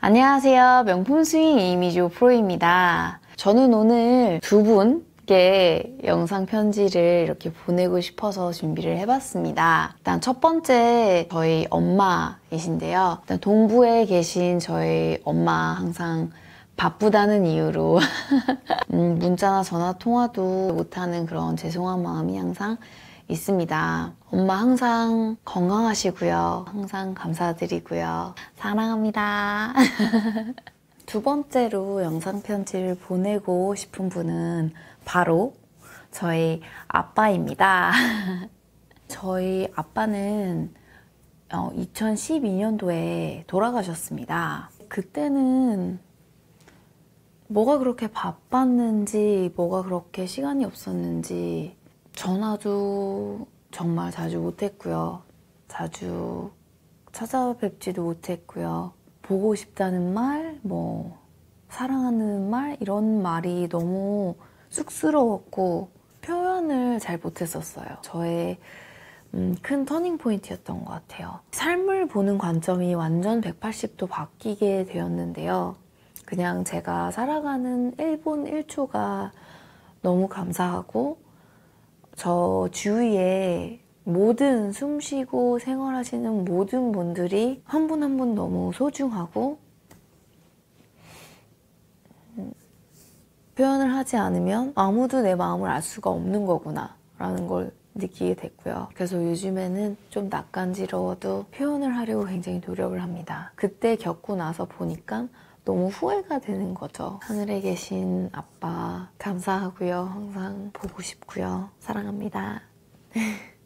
안녕하세요. 명품 스윙 이미조 프로입니다. 저는 오늘 두 분께 영상 편지를 이렇게 보내고 싶어서 준비를 해봤습니다. 일단 첫 번째 저희 엄마이신데요. 일단 동부에 계신 저희 엄마 항상 바쁘다는 이유로 음, 문자나 전화 통화도 못하는 그런 죄송한 마음이 항상 있습니다. 엄마 항상 건강하시고요. 항상 감사드리고요. 사랑합니다. 두 번째로 영상 편지를 보내고 싶은 분은 바로 저희 아빠입니다. 저희 아빠는 2012년도에 돌아가셨습니다. 그때는 뭐가 그렇게 바빴는지, 뭐가 그렇게 시간이 없었는지 전화도 정말 자주 못했고요. 자주 찾아뵙지도 못했고요. 보고 싶다는 말, 뭐 사랑하는 말 이런 말이 너무 쑥스러웠고 표현을 잘 못했었어요. 저의 음, 큰 터닝 포인트였던 것 같아요. 삶을 보는 관점이 완전 180도 바뀌게 되었는데요. 그냥 제가 살아가는 1분 1초가 너무 감사하고 저 주위에 모든 숨 쉬고 생활하시는 모든 분들이 한 분 한 분 너무 소중하고 음, 표현을 하지 않으면 아무도 내 마음을 알 수가 없는 거구나 라는 걸 느끼게 됐고요. 그래서 요즘에는 좀 낯간지러워도 표현을 하려고 굉장히 노력을 합니다. 그때 겪고 나서 보니까 너무 후회가 되는 거죠. 하늘에 계신 아빠 감사하고요. 항상 보고 싶고요. 사랑합니다.